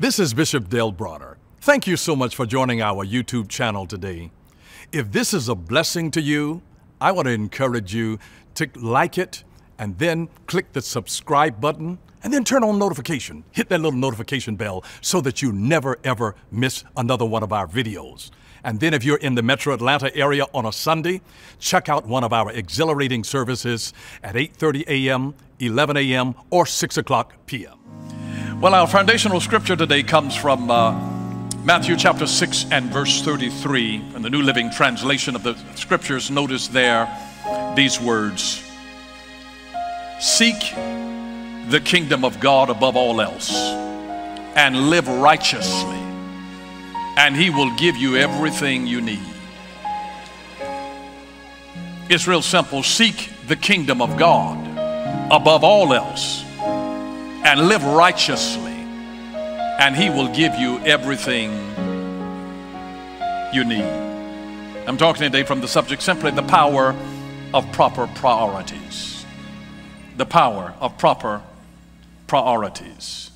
This is Bishop Dale Bronner. Thank you so much for joining our YouTube channel today. If this is a blessing to you, I want to encourage you to like it and then click the subscribe button and then turn on notification. Hit that little notification bell so that you never ever miss another one of our videos. And then if you're in the metro Atlanta area on a Sunday, check out one of our exhilarating services at 8:30 a.m., 11 a.m., or 6 o'clock p.m. Well, our foundational scripture today comes from uh, Matthew chapter 6 and verse 33. In the New Living Translation of the scriptures, notice there these words Seek the kingdom of God above all else and live righteously, and He will give you everything you need. It's real simple. Seek the kingdom of God above all else and live righteously, and He will give you everything you need. I'm talking today from the subject simply the power of proper priorities. The power of proper priorities.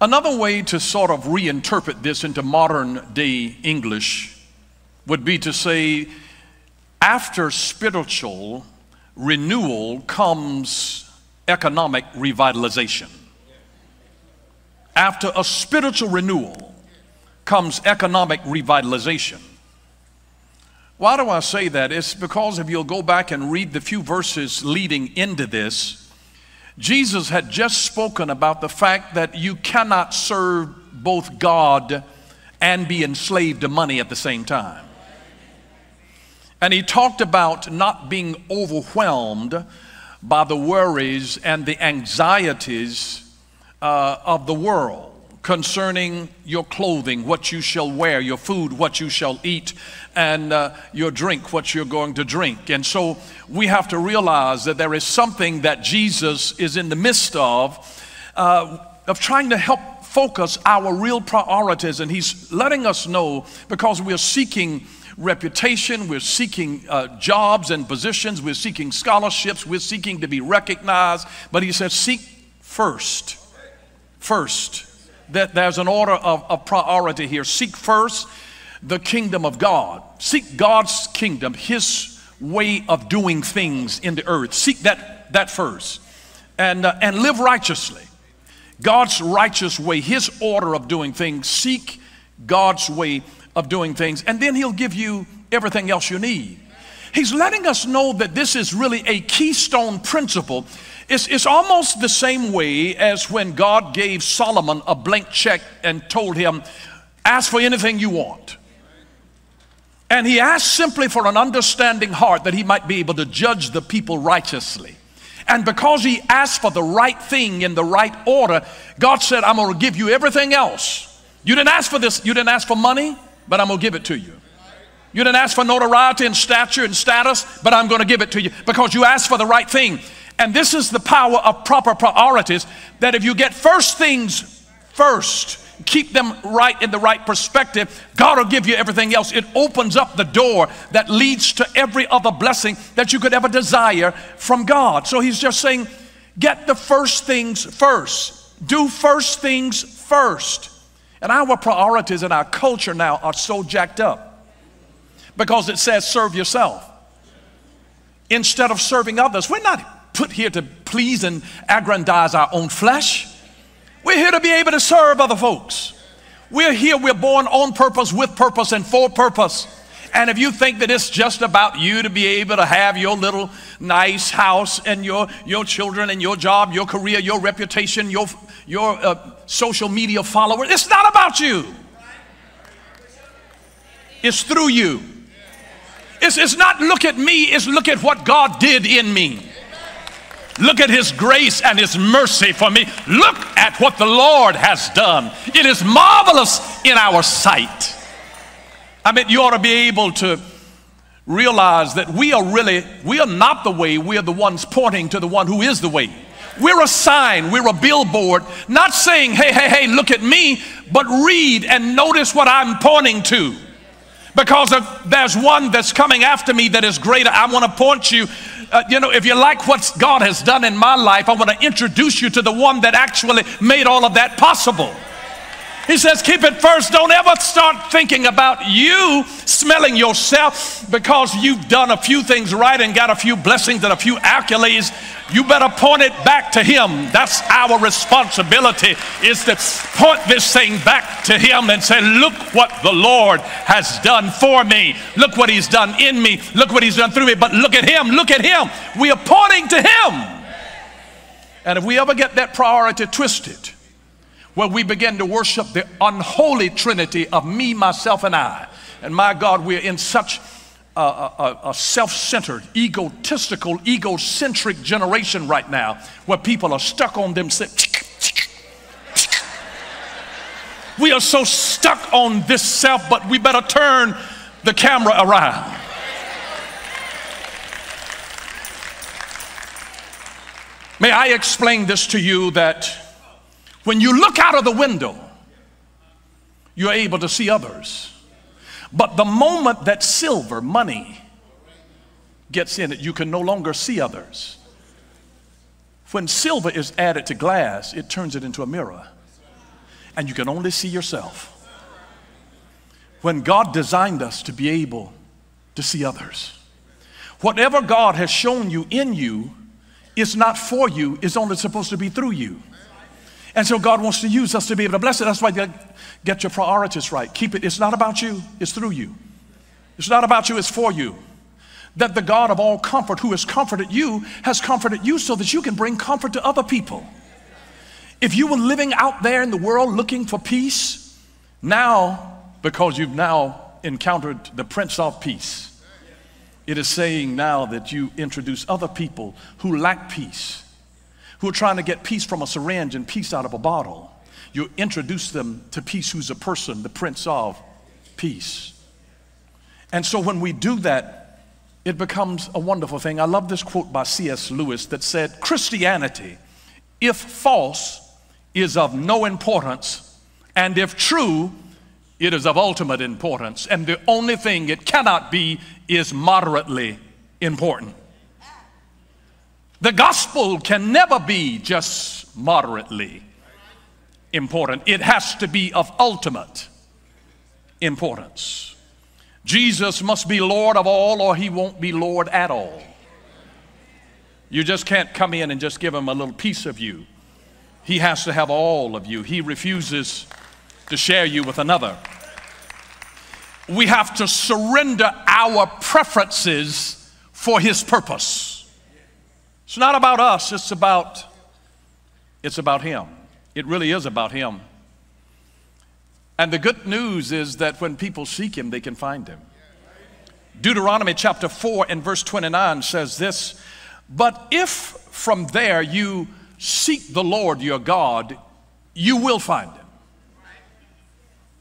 Another way to sort of reinterpret this into modern day English would be to say, after spiritual renewal comes economic revitalization. After a spiritual renewal comes economic revitalization. Why do I say that? It's because if you'll go back and read the few verses leading into this, Jesus had just spoken about the fact that you cannot serve both God and be enslaved to money at the same time. And he talked about not being overwhelmed by the worries and the anxieties uh, of the world concerning your clothing, what you shall wear, your food, what you shall eat, and uh, your drink, what you're going to drink. And so we have to realize that there is something that Jesus is in the midst of, uh, of trying to help focus our real priorities. And He's letting us know because we're seeking reputation, we're seeking uh, jobs and positions, we're seeking scholarships, we're seeking to be recognized. But he says, seek first. First. That there's an order of, of priority here. Seek first the kingdom of God. Seek God's kingdom, his way of doing things in the earth. Seek that, that first. And, uh, and live righteously. God's righteous way, his order of doing things. Seek God's way of doing things, and then He'll give you everything else you need. He's letting us know that this is really a keystone principle. It's, it's almost the same way as when God gave Solomon a blank check and told him, Ask for anything you want. And he asked simply for an understanding heart that he might be able to judge the people righteously. And because he asked for the right thing in the right order, God said, I'm going to give you everything else. You didn't ask for this, you didn't ask for money, but I'm going to give it to you. You didn't ask for notoriety and stature and status, but I'm going to give it to you because you asked for the right thing. And this is the power of proper priorities that if you get first things first, keep them right in the right perspective, God will give you everything else. It opens up the door that leads to every other blessing that you could ever desire from God. So he's just saying, get the first things first. Do first things first. And our priorities in our culture now are so jacked up because it says serve yourself instead of serving others. We're not put here to please and aggrandize our own flesh. We're here to be able to serve other folks. We're here, we're born on purpose, with purpose, and for purpose. And if you think that it's just about you to be able to have your little nice house and your, your children and your job, your career, your reputation, your, your uh, social media followers, it's not about you. It's through you. It's, it's not look at me, it's look at what God did in me. Look at His grace and His mercy for me. Look at what the Lord has done. It is marvelous in our sight. I mean, you ought to be able to realize that we are really, we are not the way, we are the ones pointing to the one who is the way. We're a sign, we're a billboard, not saying, hey, hey, hey, look at me, but read and notice what I'm pointing to. Because of, there's one that's coming after me that is greater. I want to point you, uh, you know, if you like what God has done in my life, I want to introduce you to the one that actually made all of that possible. He says, keep it first. Don't ever start thinking about you smelling yourself because you've done a few things right and got a few blessings and a few accolades. You better point it back to Him. That's our responsibility is to point this thing back to Him and say, look what the Lord has done for me. Look what He's done in me. Look what He's done through me. But look at Him. Look at Him. We are pointing to Him. And if we ever get that priority twisted, where we begin to worship the unholy trinity of me, myself, and I. And my God, we're in such a, a, a self centered, egotistical, egocentric generation right now where people are stuck on themselves. We are so stuck on this self, but we better turn the camera around. May I explain this to you that when you look out of the window, you're able to see others. But the moment that silver, money, gets in it, you can no longer see others. When silver is added to glass, it turns it into a mirror. And you can only see yourself. When God designed us to be able to see others, whatever God has shown you in you is not for you, it's only supposed to be through you. And so God wants to use us to be able to bless it. That's why you get your priorities right. Keep it. It's not about you, it's through you. It's not about you, it's for you. That the God of all comfort, who has comforted you, has comforted you so that you can bring comfort to other people. If you were living out there in the world looking for peace, now, because you've now encountered the Prince of Peace, it is saying now that you introduce other people who lack peace who are trying to get peace from a syringe and peace out of a bottle. You introduce them to peace, who's a person, the Prince of Peace. And so when we do that, it becomes a wonderful thing. I love this quote by C.S. Lewis that said, Christianity, if false, is of no importance, and if true, it is of ultimate importance. And the only thing it cannot be is moderately important. The gospel can never be just moderately important, it has to be of ultimate importance. Jesus must be Lord of all, or he won't be Lord at all. You just can't come in and just give him a little piece of you. He has to have all of you. He refuses to share you with another. We have to surrender our preferences for his purpose. It's not about us, it's about it's about him. It really is about him. And the good news is that when people seek him, they can find him. Deuteronomy chapter 4 and verse 29 says this, but if from there you seek the Lord your God, you will find him.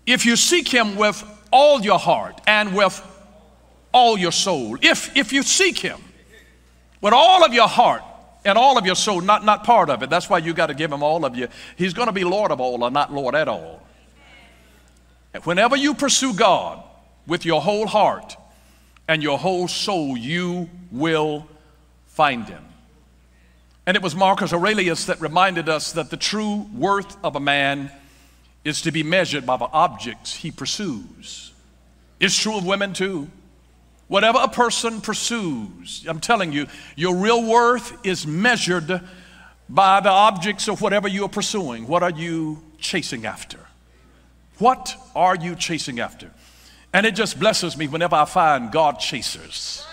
If you seek him with all your heart and with all your soul, if, if you seek him, with all of your heart and all of your soul, not, not part of it. That's why you got to give him all of you. He's going to be Lord of all or not Lord at all. And Whenever you pursue God with your whole heart and your whole soul, you will find him. And it was Marcus Aurelius that reminded us that the true worth of a man is to be measured by the objects he pursues. It's true of women too. Whatever a person pursues, I'm telling you, your real worth is measured by the objects of whatever you are pursuing. What are you chasing after? What are you chasing after? And it just blesses me whenever I find God chasers.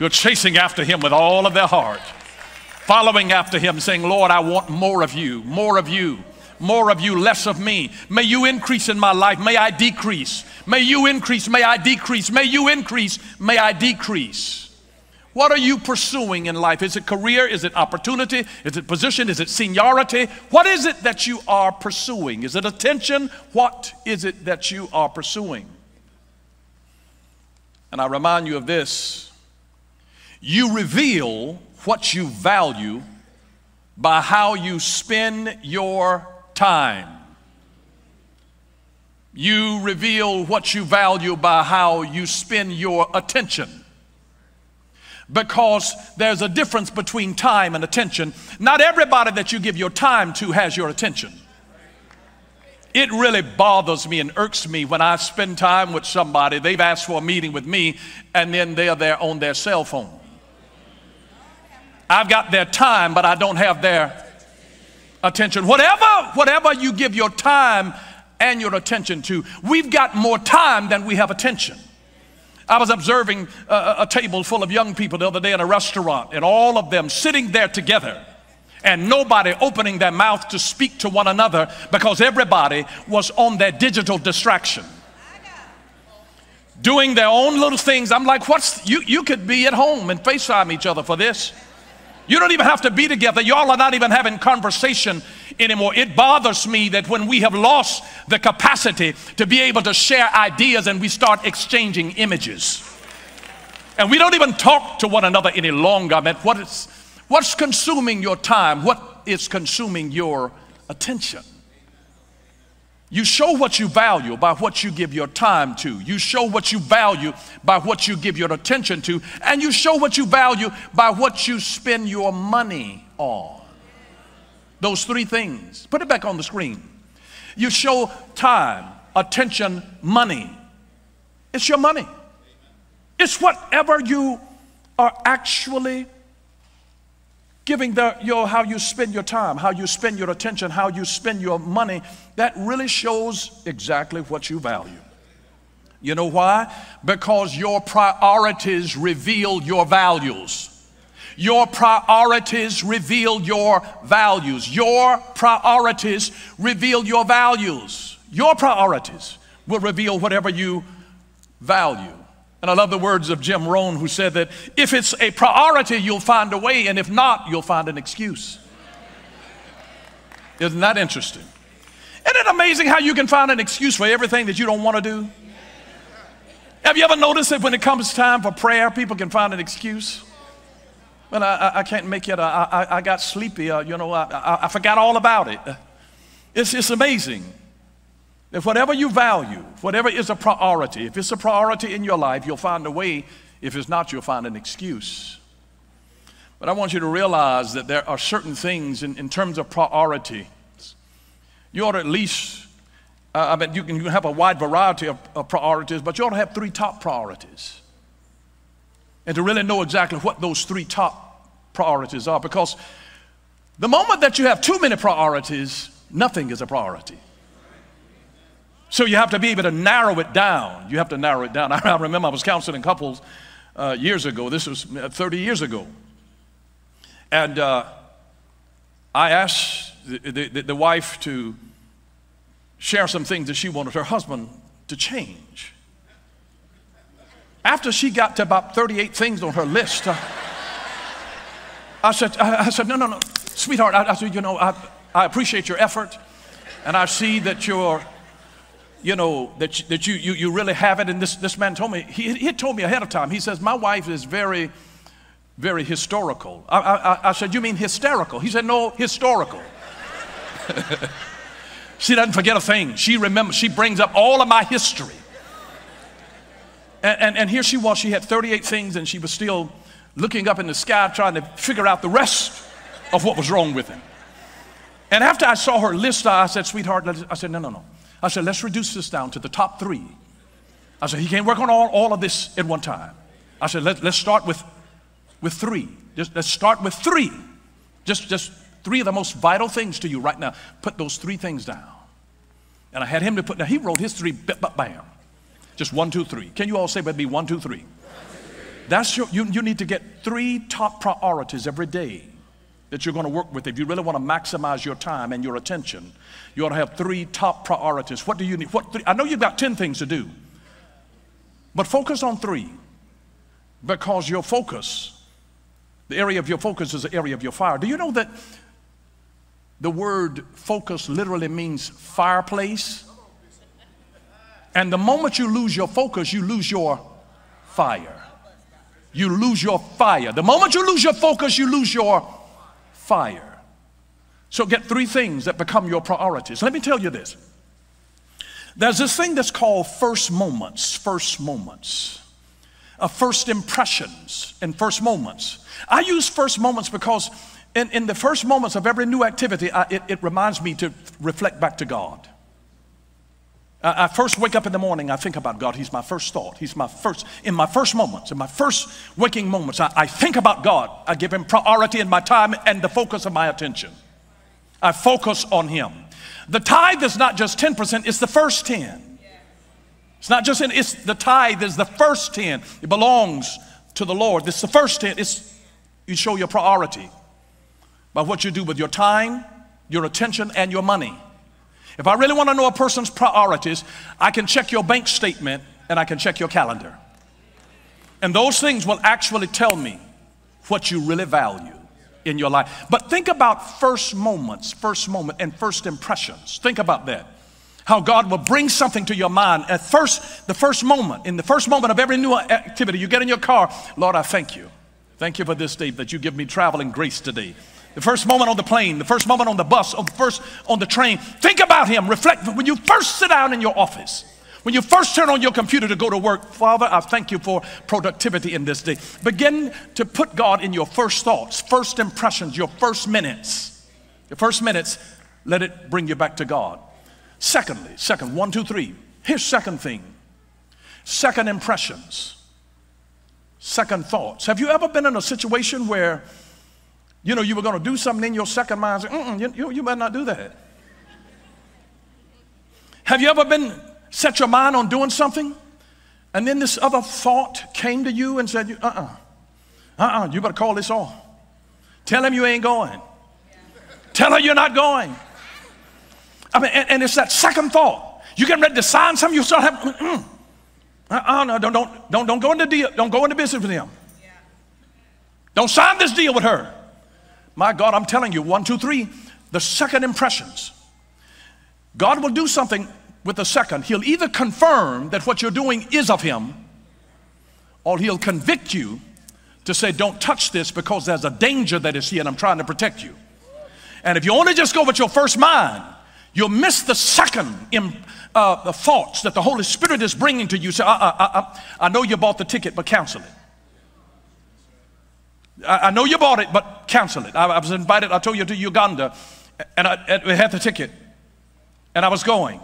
You're chasing after Him with all of their heart, following after Him, saying, Lord, I want more of you, more of you more of you, less of me. May you increase in my life. May I decrease. May you increase. May I decrease. May you increase. May I decrease. What are you pursuing in life? Is it career? Is it opportunity? Is it position? Is it seniority? What is it that you are pursuing? Is it attention? What is it that you are pursuing? And I remind you of this you reveal what you value by how you spend your time. You reveal what you value by how you spend your attention. Because there's a difference between time and attention. Not everybody that you give your time to has your attention. It really bothers me and irks me when I spend time with somebody, they've asked for a meeting with me, and then they're there on their cell phone. I've got their time, but I don't have their attention. Whatever, whatever you give your time and your attention to, we've got more time than we have attention. I was observing a, a table full of young people the other day in a restaurant, and all of them sitting there together and nobody opening their mouth to speak to one another because everybody was on their digital distraction doing their own little things i'm like what's you you could be at home and facetime each other for this you don't even have to be together y'all are not even having conversation anymore it bothers me that when we have lost the capacity to be able to share ideas and we start exchanging images and we don't even talk to one another any longer i mean what is What's consuming your time? What is consuming your attention? You show what you value by what you give your time to. You show what you value by what you give your attention to. And you show what you value by what you spend your money on. Those three things. Put it back on the screen. You show time, attention, money. It's your money. It's whatever you are actually giving the, your, how you spend your time, how you spend your attention, how you spend your money, that really shows exactly what you value. You know why? Because your priorities reveal your values. Your priorities reveal your values. Your priorities reveal your values. Your priorities will reveal whatever you value. And I love the words of Jim Rohn, who said that if it's a priority, you'll find a way, and if not, you'll find an excuse. Isn't that interesting? Isn't it amazing how you can find an excuse for everything that you don't want to do? Have you ever noticed that when it comes time for prayer, people can find an excuse? Well, I, I, can't make it. I, I, I got sleepy. Uh, you know, I, I, forgot all about it. It's, it's amazing. If whatever you value, whatever is a priority, if it's a priority in your life, you'll find a way. If it's not, you'll find an excuse. But I want you to realize that there are certain things in, in terms of priorities. You ought to at least, uh, I mean, you can, you can have a wide variety of, of priorities, but you ought to have three top priorities. And to really know exactly what those three top priorities are, because the moment that you have too many priorities, nothing is a priority. So you have to be able to narrow it down. You have to narrow it down. I remember I was counseling couples uh, years ago. This was uh, 30 years ago. And uh, I asked the, the, the wife to share some things that she wanted her husband to change. After she got to about 38 things on her list, uh, I said, I, I, said, no, no, no, sweetheart, I, I said, you know, I, I appreciate your effort, and I see that you're you know, that, that you, you, you really have it. And this, this man told me, he, he told me ahead of time, he says, my wife is very, very historical. I, I, I said, you mean hysterical? He said, no, historical. she doesn't forget a thing. She remembers, she brings up all of my history. And, and, and here she was, she had 38 things and she was still looking up in the sky trying to figure out the rest of what was wrong with him. And after I saw her list, I said, sweetheart, I said, no, no, no. I said, let's reduce this down to the top three. I said, he can't work on all, all of this at one time. I said, Let, let's start with, with three. Just, let's start with three. Just, just three of the most vital things to you right now. Put those three things down. And I had him to put, now he wrote his three, bam. Just one, two, three. Can you all say with me, one, two, three? That's your, you, you need to get three top priorities every day that you're going to work with, if you really want to maximize your time and your attention, you ought to have three top priorities. What do you need? What three? I know you've got 10 things to do, but focus on three because your focus, the area of your focus is the area of your fire. Do you know that the word focus literally means fireplace? And the moment you lose your focus, you lose your fire. You lose your fire. The moment you lose your focus, you lose your fire. So get three things that become your priorities. Let me tell you this. There's this thing that's called first moments, first moments, uh, first impressions, and first moments. I use first moments because in, in the first moments of every new activity, I, it, it reminds me to reflect back to God. I first wake up in the morning, I think about God. He's my first thought. He's my first, in my first moments, in my first waking moments, I, I think about God. I give Him priority in my time and the focus of my attention. I focus on Him. The tithe is not just 10%, it's the first 10. It's not just in, it's the tithe is the first 10. It belongs to the Lord. Is the first 10. It's, you show your priority by what you do with your time, your attention, and your money. If I really want to know a person's priorities, I can check your bank statement and I can check your calendar. And those things will actually tell me what you really value in your life. But think about first moments, first moment, and first impressions. Think about that. How God will bring something to your mind at first, the first moment, in the first moment of every new activity. You get in your car, Lord, I thank you. Thank you for this day that you give me traveling grace today. The first moment on the plane, the first moment on the bus, on the first on the train. Think about him. Reflect when you first sit down in your office. When you first turn on your computer to go to work, Father, I thank you for productivity in this day. Begin to put God in your first thoughts, first impressions, your first minutes. Your first minutes, let it bring you back to God. Secondly, second, one, two, three. Here's second thing. Second impressions. Second thoughts. Have you ever been in a situation where, you know, you were going to do something in your second mind, say, you, you, you better not do that. Have you ever been set your mind on doing something, and then this other thought came to you and said, uh uh-uh, uh, uh-uh, you better call this off. Tell him you ain't going. Tell her you're not going. I mean, and, and it's that second thought. You get ready to sign something, you start having, mm, uh-uh, no, don't, don't, don't, don't go into deal, don't go into business with him. Don't sign this deal with her. My God, I'm telling you, one, two, three, the second impressions. God will do something with the second. He'll either confirm that what you're doing is of Him, or He'll convict you to say, Don't touch this because there's a danger that is here and I'm trying to protect you. And if you only just go with your first mind, you'll miss the second uh, the thoughts that the Holy Spirit is bringing to you. Say, uh, uh, uh, uh, I know you bought the ticket, but cancel it. I, I know you bought it, but cancel it. I, I, was invited, I told you, to Uganda, and I, I had the ticket, and I was going.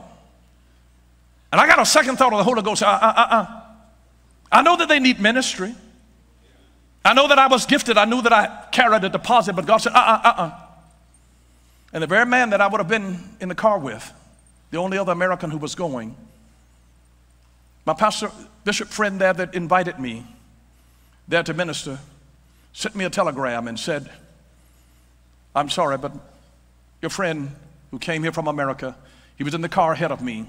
And I got a second thought of the Holy Ghost. Uh, uh, uh. I know that they need ministry. I know that I was gifted. I knew that I carried a deposit, but God said, uh uh uh uh. And the very man that I would have been in the car with, the only other American who was going, my pastor, bishop friend there that invited me there to minister, sent me a telegram and said, I'm sorry, but your friend who came here from America, he was in the car ahead of me.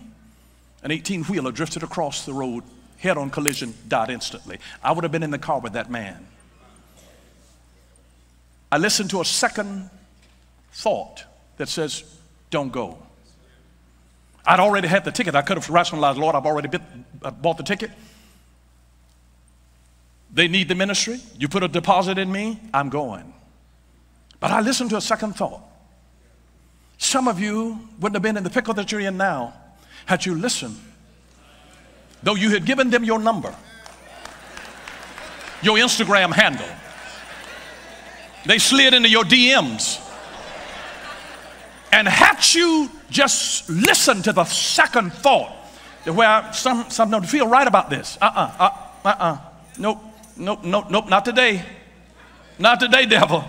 An 18 wheeler drifted across the road, head on collision, died instantly. I would have been in the car with that man. I listened to a second thought that says, Don't go. I'd already had the ticket. I could have rationalized, Lord, I've already bit, uh, bought the ticket. They need the ministry. You put a deposit in me, I'm going. But I listened to a second thought. Some of you wouldn't have been in the pickle that you're in now had you listened, though you had given them your number, your Instagram handle, they slid into your DMs. And had you just listened to the second thought, where some, some don't feel right about this. Uh-uh, uh, uh-uh. Nope, nope, nope, nope, not today. Not today, devil.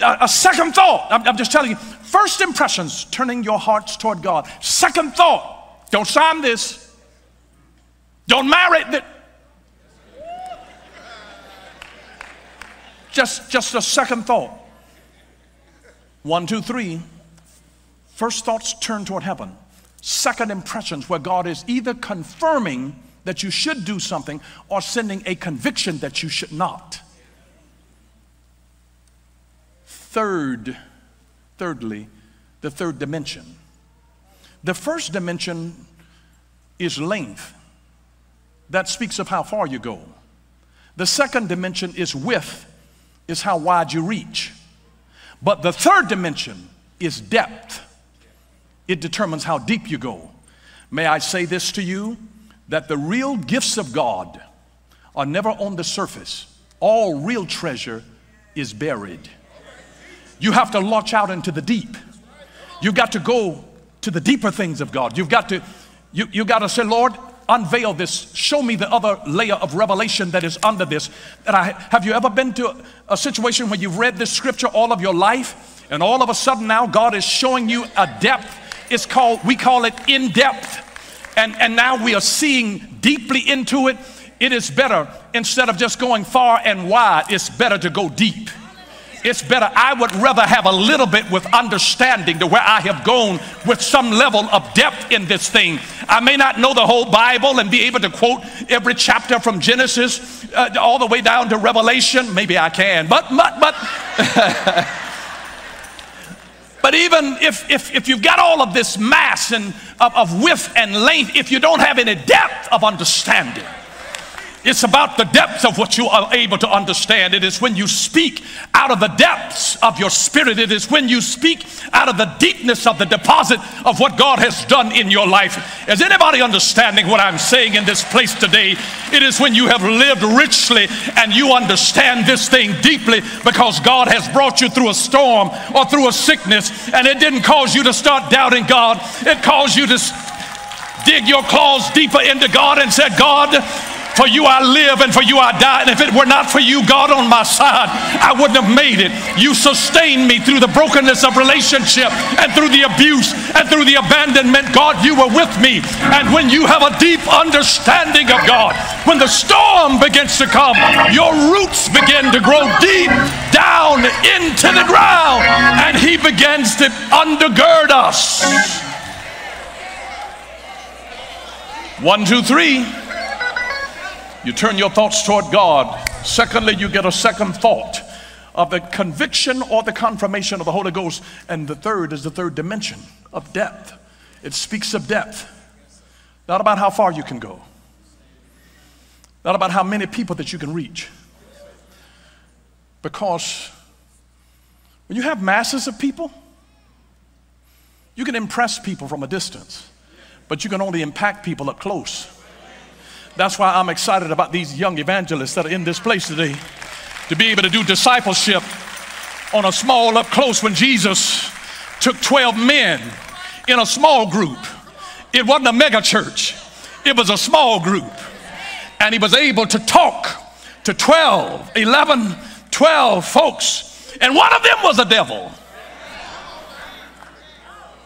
A, a second thought, I'm, I'm just telling you, First impressions, turning your hearts toward God. Second thought, don't sign this. Don't marry it. Just, just a second thought. One, two, three. First thoughts turn toward heaven. Second impressions, where God is either confirming that you should do something or sending a conviction that you should not. Third, Thirdly, the third dimension. The first dimension is length. That speaks of how far you go. The second dimension is width, is how wide you reach. But the third dimension is depth. It determines how deep you go. May I say this to you that the real gifts of God are never on the surface. All real treasure is buried. You have to launch out into the deep. You've got to go to the deeper things of God. You've got to, You, you got to say, Lord, unveil this. Show me the other layer of revelation that is under this. That I have you ever been to a, a situation where you've read this scripture all of your life, and all of a sudden now God is showing you a depth. It's called we call it in depth, and and now we are seeing deeply into it. It is better instead of just going far and wide. It's better to go deep it's better. I would rather have a little bit with understanding to where I have gone with some level of depth in this thing. I may not know the whole Bible and be able to quote every chapter from Genesis uh, all the way down to Revelation. Maybe I can, but, but, but. But even if, if, if you've got all of this mass and of, of width and length, if you don't have any depth of understanding, it's about the depths of what you are able to understand. It is when you speak out of the depths of your spirit. It is when you speak out of the deepness of the deposit of what God has done in your life. Is anybody understanding what I'm saying in this place today? It is when you have lived richly and you understand this thing deeply because God has brought you through a storm or through a sickness and it didn't cause you to start doubting God. It caused you to dig your claws deeper into God and said, God, for you I live and for you I die. And if it were not for you, God, on my side, I wouldn't have made it. You sustained me through the brokenness of relationship and through the abuse and through the abandonment. God, you were with me. And when you have a deep understanding of God, when the storm begins to come, your roots begin to grow deep down into the ground and He begins to undergird us. One, two, three. You turn your thoughts toward God. Secondly, you get a second thought of the conviction or the confirmation of the Holy Ghost. And the third is the third dimension of depth. It speaks of depth, not about how far you can go, not about how many people that you can reach. Because when you have masses of people, you can impress people from a distance, but you can only impact people up close. That's why I'm excited about these young evangelists that are in this place today to be able to do discipleship on a small up close when Jesus took 12 men in a small group. It wasn't a mega church, it was a small group. And he was able to talk to 12, 11, 12 folks. And one of them was a devil.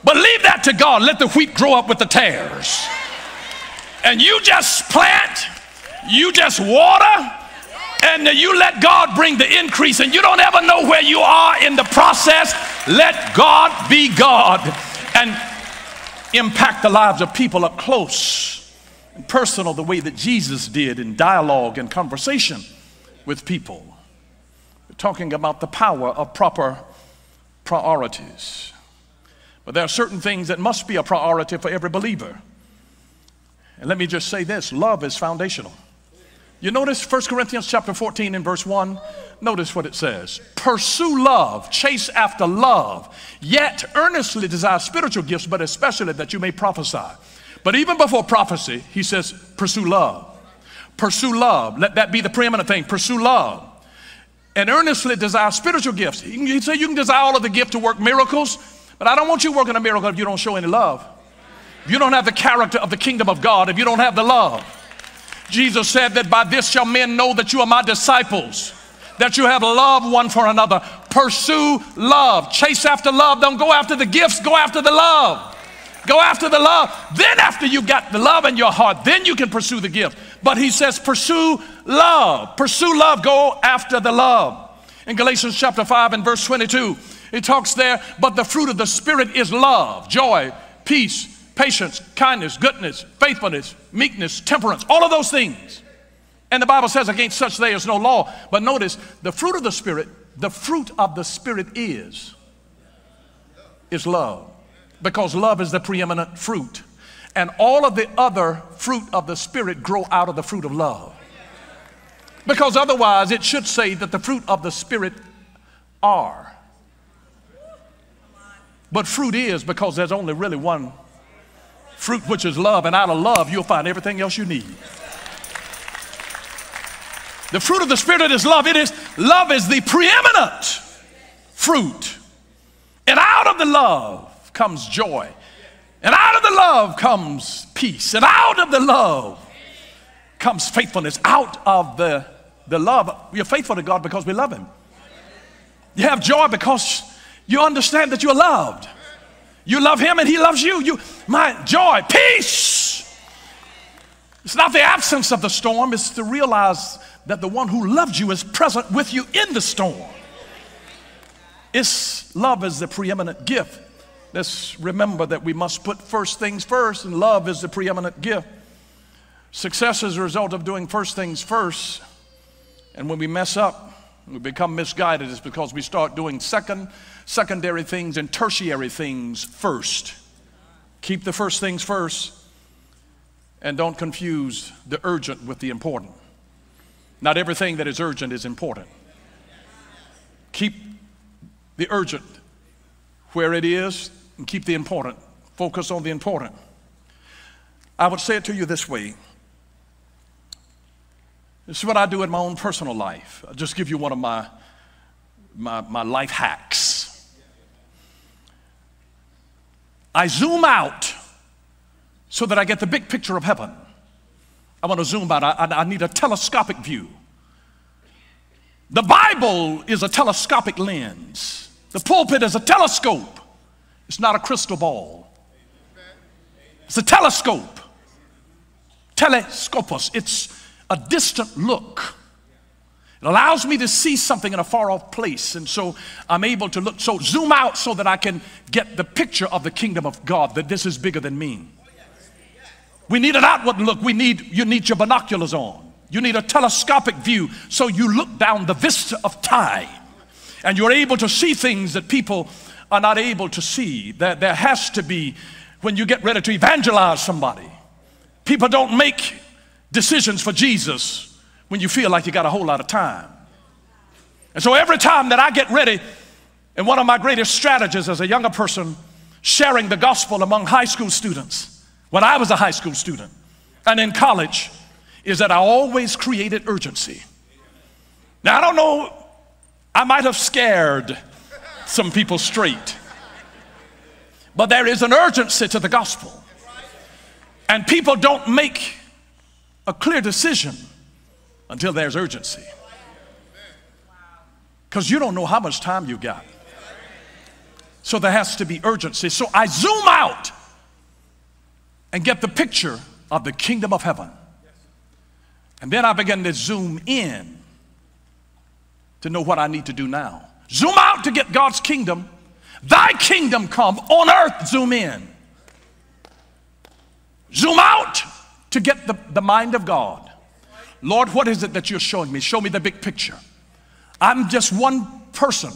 But leave that to God. Let the wheat grow up with the tares and you just plant, you just water, and you let God bring the increase, and you don't ever know where you are in the process. Let God be God and impact the lives of people up close and personal, the way that Jesus did in dialogue and conversation with people. We're talking about the power of proper priorities. But there are certain things that must be a priority for every believer. And let me just say this love is foundational. You notice 1 Corinthians chapter 14 and verse 1? Notice what it says. Pursue love, chase after love, yet earnestly desire spiritual gifts, but especially that you may prophesy. But even before prophecy, he says, pursue love. Pursue love. Let that be the preeminent thing. Pursue love. And earnestly desire spiritual gifts. He, say you can desire all of the gift to work miracles, but I don't want you working a miracle if you don't show any love. You don't have the character of the kingdom of God, if you don't have the love, Jesus said that by this shall men know that you are my disciples, that you have love one for another. Pursue love, chase after love. Don't go after the gifts, go after the love. Go after the love. Then, after you've got the love in your heart, then you can pursue the gift. But he says, pursue love. Pursue love. Go after the love. In Galatians chapter 5 and verse 22, it talks there, but the fruit of the Spirit is love, joy, peace, patience, kindness, goodness, faithfulness, meekness, temperance, all of those things. And the Bible says, against such there is no law. But notice, the fruit of the Spirit, the fruit of the Spirit is, is love. Because love is the preeminent fruit. And all of the other fruit of the Spirit grow out of the fruit of love. Because otherwise, it should say that the fruit of the Spirit are. But fruit is because there's only really one fruit which is love, and out of love, you'll find everything else you need. The fruit of the Spirit is love. It is love is the preeminent fruit. And out of the love comes joy. And out of the love comes peace. And out of the love comes faithfulness. Out of the, the love, we are faithful to God because we love Him. You have joy because you understand that you're loved. You love Him and He loves you. You, my joy, peace. It's not the absence of the storm, it's to realize that the one who loved you is present with you in the storm. It's love is the preeminent gift. Let's remember that we must put first things first, and love is the preeminent gift. Success is a result of doing first things first. And when we mess up, we become misguided, it's because we start doing second, secondary things and tertiary things first. Keep the first things first, and don't confuse the urgent with the important. Not everything that is urgent is important. Keep the urgent where it is and keep the important. Focus on the important. I would say it to you this way. This is what I do in my own personal life. I'll just give you one of my, my, my life hacks. I zoom out so that I get the big picture of heaven. I want to zoom out. I, I, I need a telescopic view. The Bible is a telescopic lens. The pulpit is a telescope, it's not a crystal ball. It's a telescope. Telescopus, it's a distant look. It allows me to see something in a far off place. And so I'm able to look, so zoom out so that I can get the picture of the kingdom of God, that this is bigger than me. We need an outward look. We need, you need your binoculars on. You need a telescopic view so you look down the vista of time and you're able to see things that people are not able to see. There, there has to be, when you get ready to evangelize somebody, people don't make decisions for Jesus when you feel like you got a whole lot of time. And so every time that I get ready, and one of my greatest strategies as a younger person, sharing the gospel among high school students, when I was a high school student and in college, is that I always created urgency. Now, I don't know I might have scared some people straight. But there is an urgency to the gospel. And people don't make a clear decision until there's urgency. Because you don't know how much time you've got. So there has to be urgency. So I zoom out and get the picture of the kingdom of heaven. And then I begin to zoom in to know what I need to do now. Zoom out to get God's kingdom. Thy kingdom come on earth, zoom in. Zoom out to get the, the mind of God. Lord, what is it that you're showing me? Show me the big picture. I'm just one person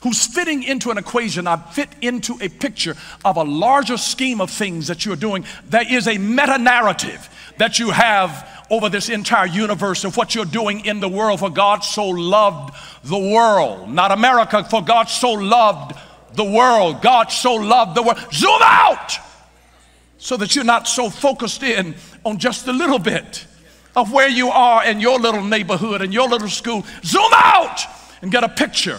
who's fitting into an equation. I fit into a picture of a larger scheme of things that you're doing. There is a meta narrative that you have over this entire universe of what you're doing in the world. For God so loved the world, not America, for God so loved the world. God so loved the world. Zoom out so that you're not so focused in on just a little bit of where you are in your little neighborhood and your little school. Zoom out and get a picture.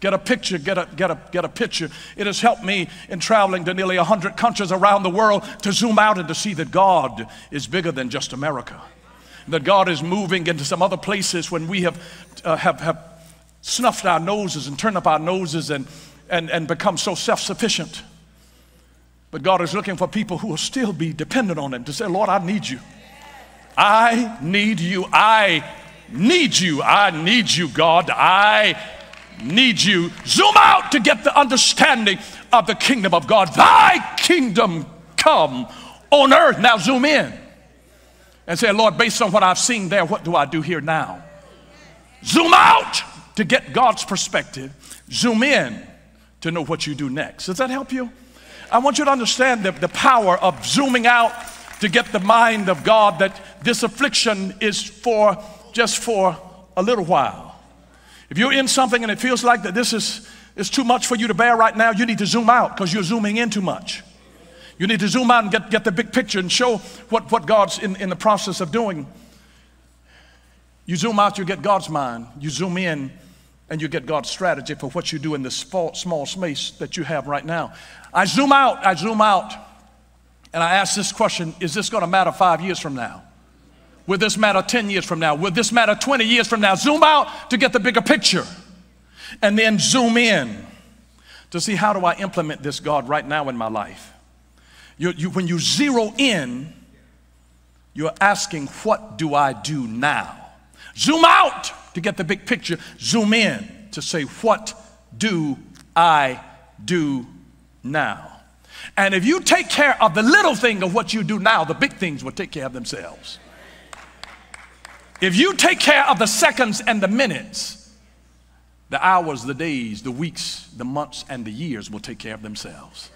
Get a picture, get a, get, a, get a picture. It has helped me in traveling to nearly 100 countries around the world to zoom out and to see that God is bigger than just America that God is moving into some other places when we have, uh, have, have snuffed our noses and turned up our noses and, and, and become so self sufficient. But God is looking for people who will still be dependent on Him to say, Lord, I need you. I need you. I need you. I need you, God. I need you. Zoom out to get the understanding of the kingdom of God. Thy kingdom come on earth. Now zoom in and say, Lord, based on what I've seen there, what do I do here now? Zoom out to get God's perspective, zoom in to know what you do next. Does that help you? I want you to understand the, the power of zooming out to get the mind of God that this affliction is for just for a little while. If you're in something and it feels like that this is, is too much for you to bear right now, you need to zoom out because you're zooming in too much. You need to zoom out and get, get the big picture and show what, what God's in, in the process of doing. You zoom out, you get God's mind. You zoom in, and you get God's strategy for what you do in this small, small space that you have right now. I zoom out, I zoom out And I ask this question Is this going to matter five years from now? Will this matter 10 years from now? Will this matter 20 years from now? Zoom out to get the bigger picture. And then zoom in to see how do I implement this, God, right now in my life. You, you, when you zero in, you're asking, What do I do now? Zoom out to get the big picture. Zoom in to say, What do I do now? And if you take care of the little thing of what you do now, the big things will take care of themselves. If you take care of the seconds and the minutes, the hours, the days, the weeks, the months, and the years will take care of themselves.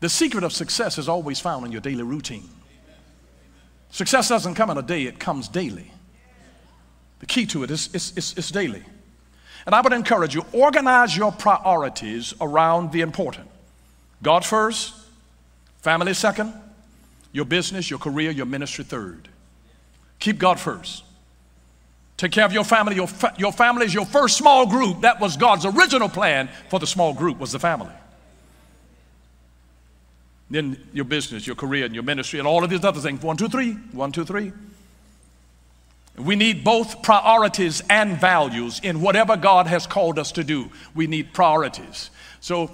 The secret of success is always found in your daily routine. Success doesn't come in a day, it comes daily. The key to it is it's, it's, it's daily. And I would encourage you, organize your priorities around the important. God first, family second, your business, your career, your ministry third. Keep God first. Take care of your family. Your, fa- your family is your first small group. That was God's original plan for the small group was the family. Then your business, your career, and your ministry, and all of these other things. One, two, three. One, two, three. We need both priorities and values in whatever God has called us to do. We need priorities. So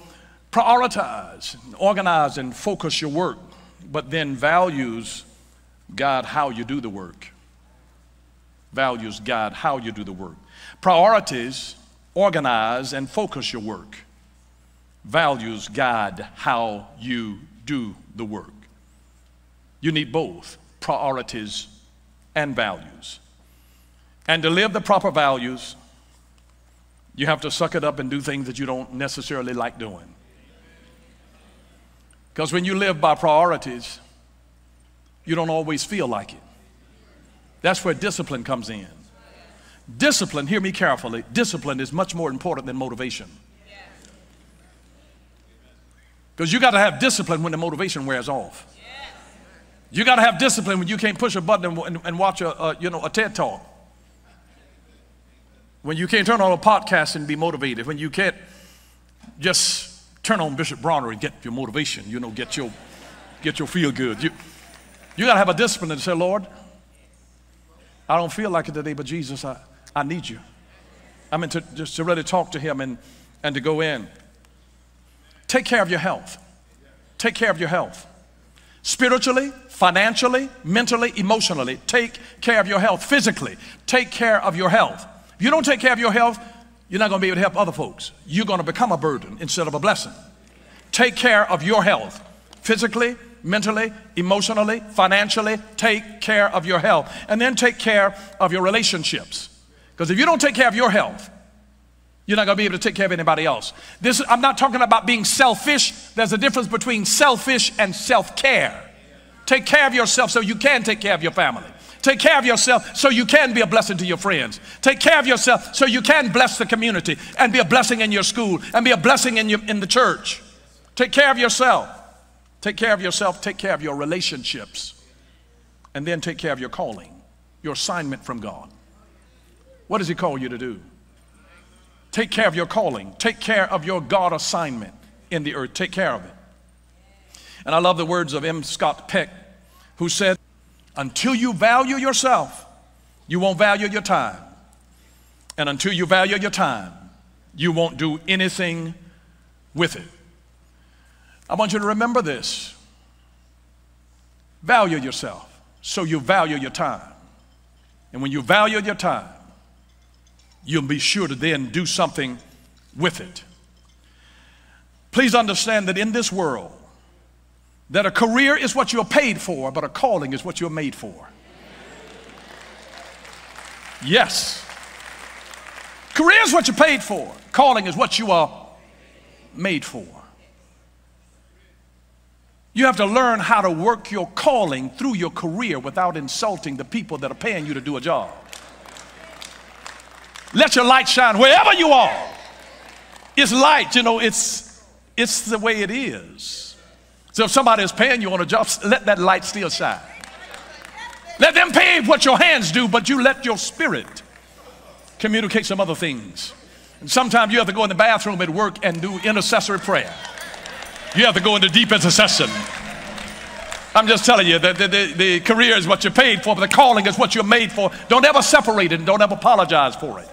prioritize, organize, and focus your work, but then values guide how you do the work. Values guide how you do the work. Priorities organize and focus your work. Values guide how you do the work. You need both priorities and values. And to live the proper values, you have to suck it up and do things that you don't necessarily like doing. Because when you live by priorities, you don't always feel like it. That's where discipline comes in. Discipline, hear me carefully, discipline is much more important than motivation. Because you got to have discipline when the motivation wears off. You got to have discipline when you can't push a button and, and watch a, a, you know, a TED talk. When you can't turn on a podcast and be motivated. When you can't just turn on Bishop Bronner and get your motivation, you know, get your, get your feel good. You, you got to have a discipline and say, Lord, I don't feel like it today, but Jesus, I, I need you. I mean, to, just to really talk to him and, and to go in. Take care of your health. Take care of your health. Spiritually, financially, mentally, emotionally, take care of your health. Physically, take care of your health. If you don't take care of your health, you're not going to be able to help other folks. You're going to become a burden instead of a blessing. Take care of your health physically, mentally, emotionally, financially. Take care of your health. And then take care of your relationships. Because if you don't take care of your health, you're not going to be able to take care of anybody else. This, I'm not talking about being selfish. There's a difference between selfish and self care. Take care of yourself so you can take care of your family. Take care of yourself so you can be a blessing to your friends. Take care of yourself so you can bless the community and be a blessing in your school and be a blessing in, your, in the church. Take care of yourself. Take care of yourself. Take care of your relationships. And then take care of your calling, your assignment from God. What does He call you to do? Take care of your calling. Take care of your God assignment in the earth. Take care of it. And I love the words of M. Scott Peck, who said, until you value yourself, you won't value your time. And until you value your time, you won't do anything with it. I want you to remember this. Value yourself so you value your time. And when you value your time, you'll be sure to then do something with it. Please understand that in this world, that a career is what you're paid for, but a calling is what you're made for. Yes. Career is what you're paid for, calling is what you are made for. You have to learn how to work your calling through your career without insulting the people that are paying you to do a job. Let your light shine wherever you are. It's light, you know, it's, it's the way it is. So if somebody is paying you on a job, let that light still shine. Let them pay what your hands do, but you let your spirit communicate some other things. And sometimes you have to go in the bathroom at work and do intercessory prayer. You have to go into deep intercession. I'm just telling you, that the, the, the career is what you're paid for, but the calling is what you're made for. Don't ever separate it and don't ever apologize for it.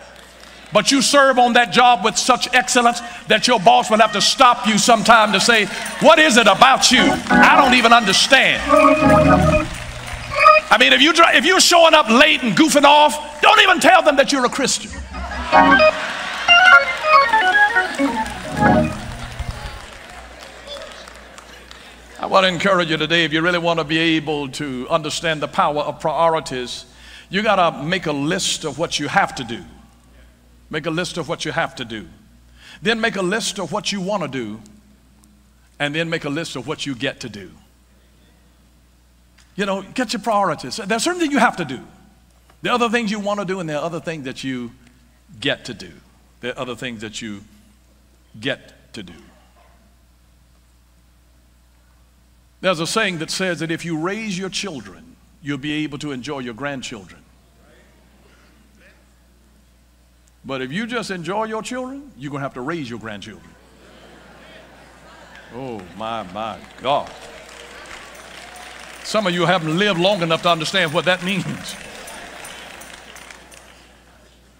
But you serve on that job with such excellence that your boss will have to stop you sometime to say, What is it about you? I don't even understand. I mean, if, you, if you're showing up late and goofing off, don't even tell them that you're a Christian. I want to encourage you today if you really want to be able to understand the power of priorities, you got to make a list of what you have to do. Make a list of what you have to do. Then make a list of what you want to do. And then make a list of what you get to do. You know, get your priorities. There's certain things you have to do. There are other things you want to do, and there are other things that you get to do. There are other things that you get to do. There's a saying that says that if you raise your children, you'll be able to enjoy your grandchildren. But if you just enjoy your children, you're going to have to raise your grandchildren. Oh, my, my God. Some of you haven't lived long enough to understand what that means.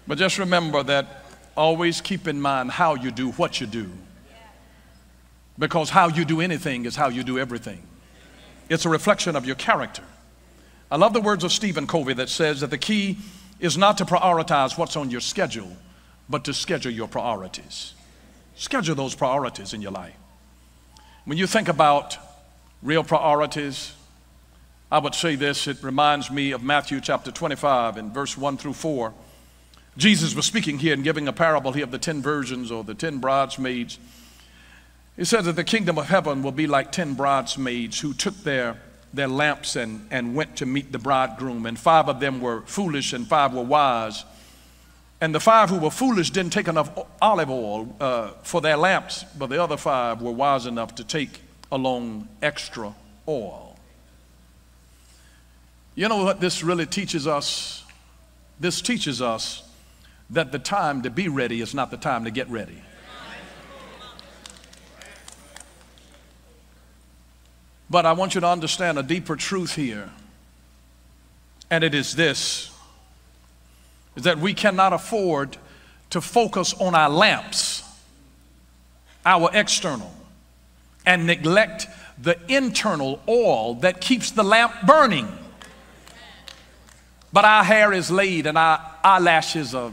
But just remember that always keep in mind how you do what you do. Because how you do anything is how you do everything. It's a reflection of your character. I love the words of Stephen Covey that says that the key is not to prioritize what's on your schedule, but to schedule your priorities. Schedule those priorities in your life. When you think about real priorities, I would say this it reminds me of Matthew chapter 25 and verse 1 through 4. Jesus was speaking here and giving a parable here of the 10 virgins or the 10 bridesmaids. He says that the kingdom of heaven will be like 10 bridesmaids who took their, their lamps and, and went to meet the bridegroom. And five of them were foolish and five were wise. And the five who were foolish didn't take enough olive oil uh, for their lamps, but the other five were wise enough to take along extra oil. You know what this really teaches us? This teaches us that the time to be ready is not the time to get ready. But I want you to understand a deeper truth here, and it is this is that we cannot afford to focus on our lamps, our external, and neglect the internal oil that keeps the lamp burning. But our hair is laid and our eyelashes are,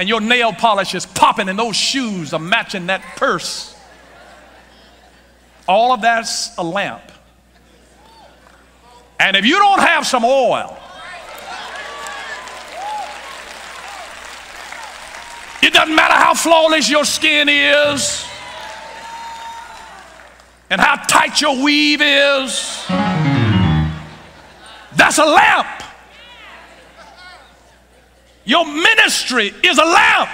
and your nail polish is popping, and those shoes are matching that purse. All of that's a lamp. And if you don't have some oil, it doesn't matter how flawless your skin is and how tight your weave is, that's a lamp. Your ministry is a lamp.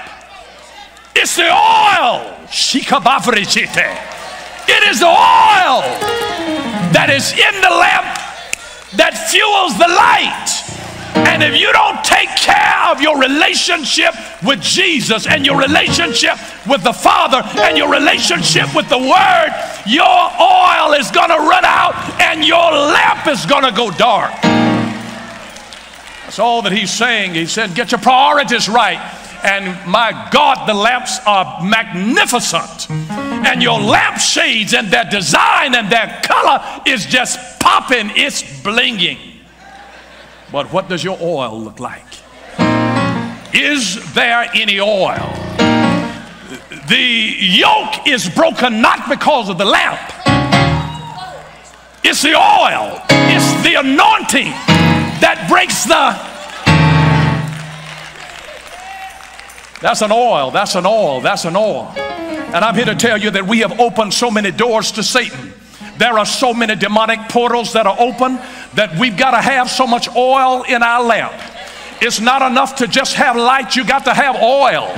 It's the oil. Shikabafrichite. It is the oil that is in the lamp that fuels the light. And if you don't take care of your relationship with Jesus and your relationship with the Father and your relationship with the Word, your oil is going to run out and your lamp is going to go dark. That's all that he's saying. He said, Get your priorities right. And my God, the lamps are magnificent. And your lampshades and their design and their color is just popping, it's blinging. But what does your oil look like? Is there any oil? The yoke is broken not because of the lamp, it's the oil, it's the anointing that breaks the That's an oil, that's an oil, that's an oil. And I'm here to tell you that we have opened so many doors to Satan. There are so many demonic portals that are open that we've got to have so much oil in our lamp. It's not enough to just have light, you got to have oil.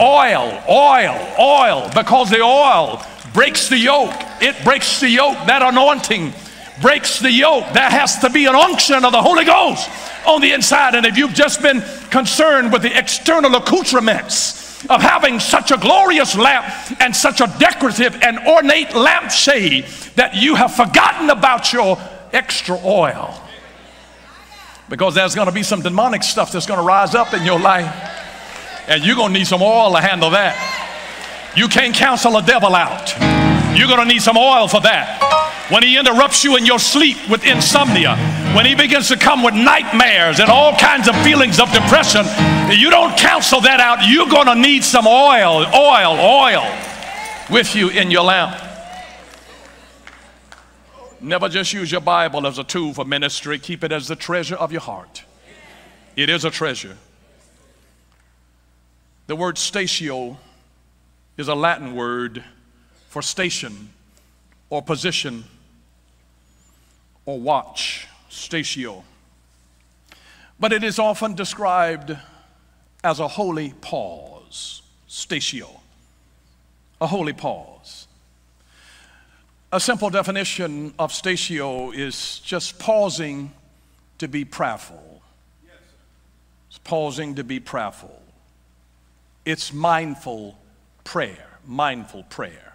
Oil, oil, oil, because the oil breaks the yoke. It breaks the yoke. That anointing breaks the yoke. There has to be an unction of the Holy Ghost on the inside. And if you've just been concerned with the external accoutrements, of having such a glorious lamp and such a decorative and ornate lampshade that you have forgotten about your extra oil. Because there's going to be some demonic stuff that's going to rise up in your life, and you're going to need some oil to handle that. You can't counsel a devil out. You're going to need some oil for that. When he interrupts you in your sleep with insomnia, when he begins to come with nightmares and all kinds of feelings of depression, you don't counsel that out. You're going to need some oil, oil, oil with you in your lamp. Never just use your Bible as a tool for ministry. Keep it as the treasure of your heart. It is a treasure. The word statio is a Latin word for station or position or watch, statio. But it is often described as a holy pause, statio, a holy pause. A simple definition of statio is just pausing to be prayerful. It's pausing to be prayerful. It's mindful prayer, mindful prayer.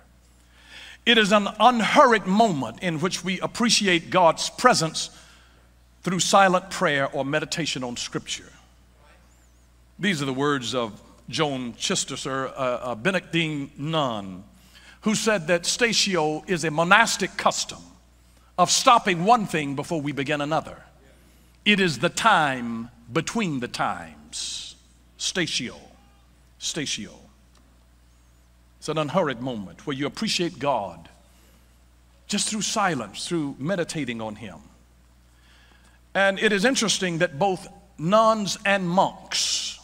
It is an unhurried moment in which we appreciate God's presence through silent prayer or meditation on Scripture. These are the words of Joan Chittister, a, a Benedictine nun who said that statio is a monastic custom of stopping one thing before we begin another. It is the time between the times. Statio. Statio. It's an unhurried moment where you appreciate God just through silence, through meditating on Him. And it is interesting that both nuns and monks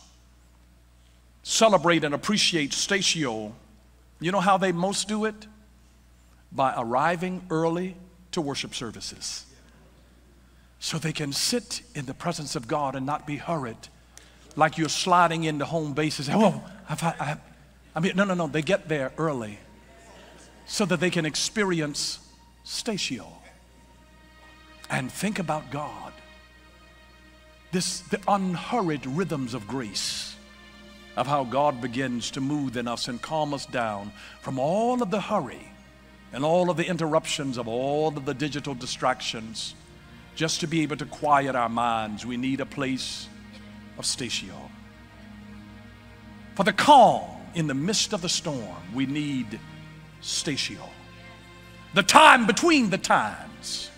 celebrate and appreciate statio you know how they most do it? By arriving early to worship services. So they can sit in the presence of God and not be hurried like you're sliding into home base and say, oh, I've, I've, I mean, no, no, no. They get there early so that they can experience statio and think about God. This, the unhurried rhythms of grace of how God begins to move in us and calm us down from all of the hurry and all of the interruptions of all of the digital distractions. Just to be able to quiet our minds, we need a place of statio. For the calm in the midst of the storm, we need statio. The time between the times.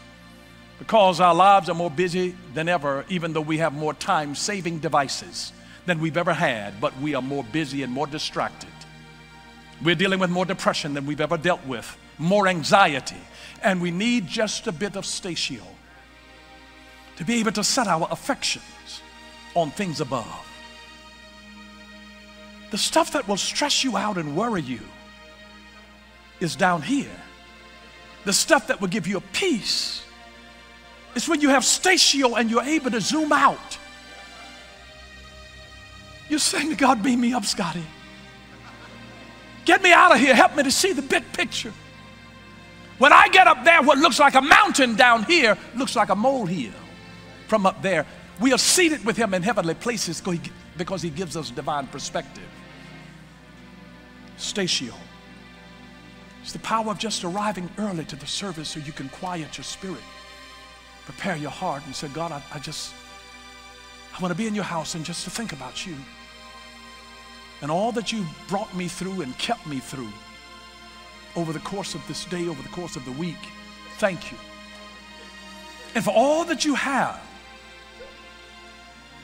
Because our lives are more busy than ever, even though we have more time saving devices than we've ever had, but we are more busy and more distracted. We're dealing with more depression than we've ever dealt with, more anxiety, and we need just a bit of statio to be able to set our affections on things above. The stuff that will stress you out and worry you is down here. The stuff that will give you a peace is when you have statio and you're able to zoom out you're saying to God, beam me up, Scotty. Get me out of here. Help me to see the big picture. When I get up there, what looks like a mountain down here looks like a molehill from up there. We are seated with Him in heavenly places because He gives us divine perspective. Statio. It's the power of just arriving early to the service so you can quiet your spirit, prepare your heart, and say, God, I, I just, I want to be in your house and just to think about you and all that you brought me through and kept me through over the course of this day, over the course of the week. Thank you. And for all that you have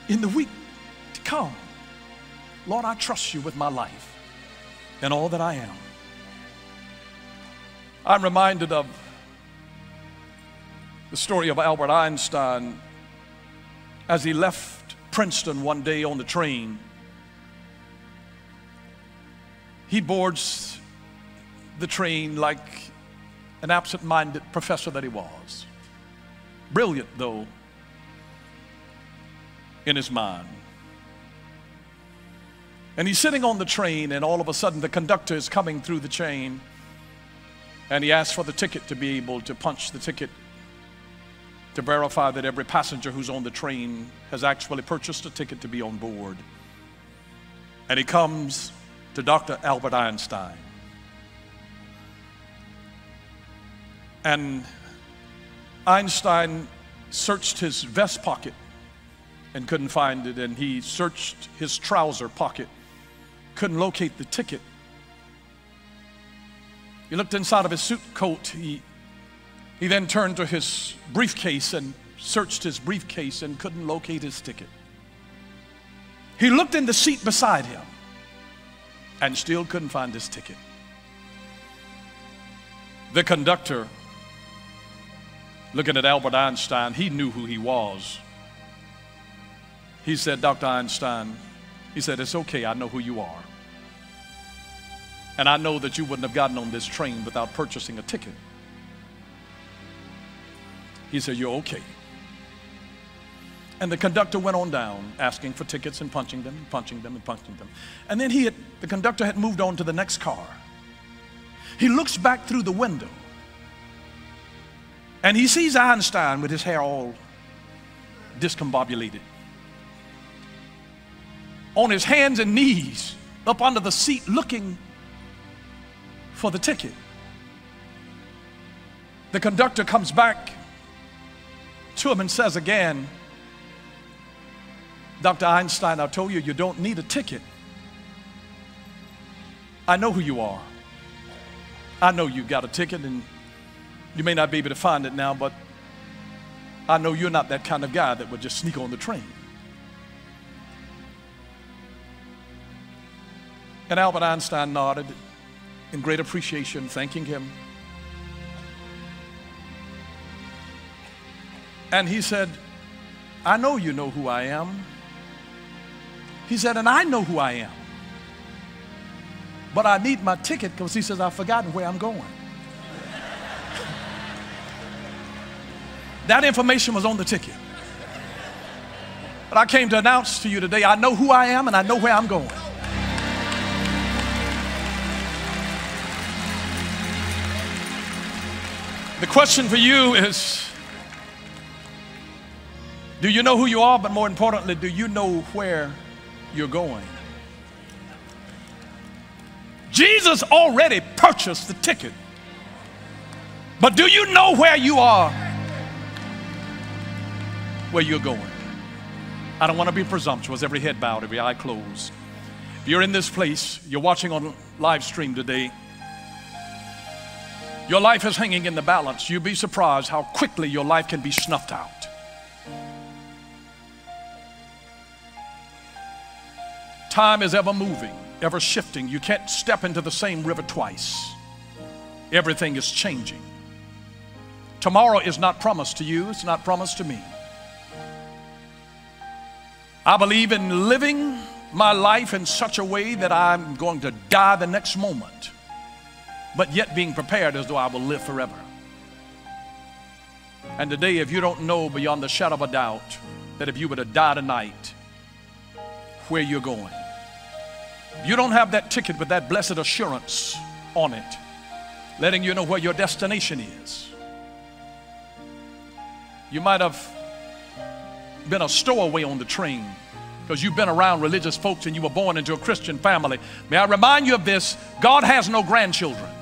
in the week to come, Lord, I trust you with my life and all that I am. I'm reminded of the story of Albert Einstein as he left Princeton one day on the train he boards the train like an absent minded professor that he was. Brilliant, though, in his mind. And he's sitting on the train, and all of a sudden, the conductor is coming through the chain, and he asks for the ticket to be able to punch the ticket to verify that every passenger who's on the train has actually purchased a ticket to be on board. And he comes to Dr. Albert Einstein. And Einstein searched his vest pocket and couldn't find it, and he searched his trouser pocket, couldn't locate the ticket. He looked inside of his suit coat. He, he then turned to his briefcase and searched his briefcase and couldn't locate his ticket. He looked in the seat beside him and still couldn't find his ticket. The conductor, looking at Albert Einstein, he knew who he was. He said, Dr. Einstein, he said, It's okay, I know who you are. And I know that you wouldn't have gotten on this train without purchasing a ticket. He said, You're okay. And the conductor went on down, asking for tickets and punching them, and punching them, and punching them. And then he had, the conductor had moved on to the next car. He looks back through the window and he sees Einstein with his hair all discombobulated on his hands and knees up under the seat looking for the ticket. The conductor comes back to him and says again, Dr. Einstein, I told you, you don't need a ticket. I know who you are. I know you got a ticket and you may not be able to find it now, but I know you're not that kind of guy that would just sneak on the train. And Albert Einstein nodded in great appreciation, thanking him. And he said, I know you know who I am. He said, and I know who I am. But I need my ticket because he says, I've forgotten where I'm going. that information was on the ticket. But I came to announce to you today I know who I am and I know where I'm going. The question for you is Do you know who you are? But more importantly, do you know where you're going? Jesus already purchased the ticket. But do you know where you are? Where you're going? I don't want to be presumptuous. Every head bowed, every eye closed. If you're in this place, you're watching on live stream today, your life is hanging in the balance. You'd be surprised how quickly your life can be snuffed out. Time is ever moving, ever shifting. You can't step into the same river twice. Everything is changing. Tomorrow is not promised to you, it's not promised to me. I believe in living my life in such a way that I'm going to die the next moment but yet being prepared as though I will live forever. And today, if you don't know beyond the shadow of a doubt that if you were to die tonight, where you're going, you don't have that ticket with that blessed assurance on it, letting you know where your destination is. You might have been a stowaway on the train because you've been around religious folks and you were born into a Christian family. May I remind you of this God has no grandchildren.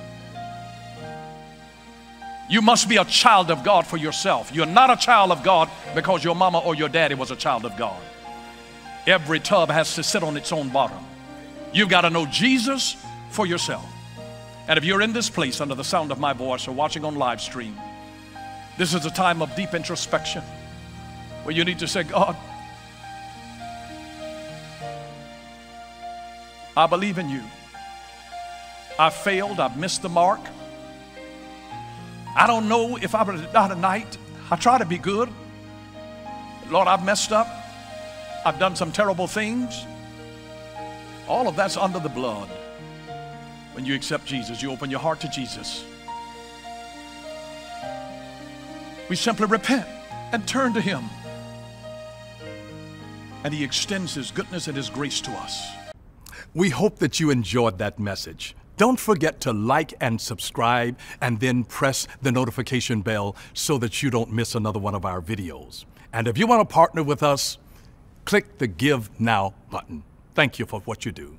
You must be a child of God for yourself. You're not a child of God because your mama or your daddy was a child of God. Every tub has to sit on its own bottom. You've got to know Jesus for yourself. And if you're in this place under the sound of my voice or watching on live stream, this is a time of deep introspection where you need to say, God, I believe in you. I failed, I've missed the mark. I don't know if I were to die tonight. I try to be good. Lord, I've messed up. I've done some terrible things. All of that's under the blood. When you accept Jesus, you open your heart to Jesus. We simply repent and turn to Him. And He extends His goodness and His grace to us. We hope that you enjoyed that message. Don't forget to like and subscribe and then press the notification bell so that you don't miss another one of our videos. And if you want to partner with us, click the Give Now button. Thank you for what you do.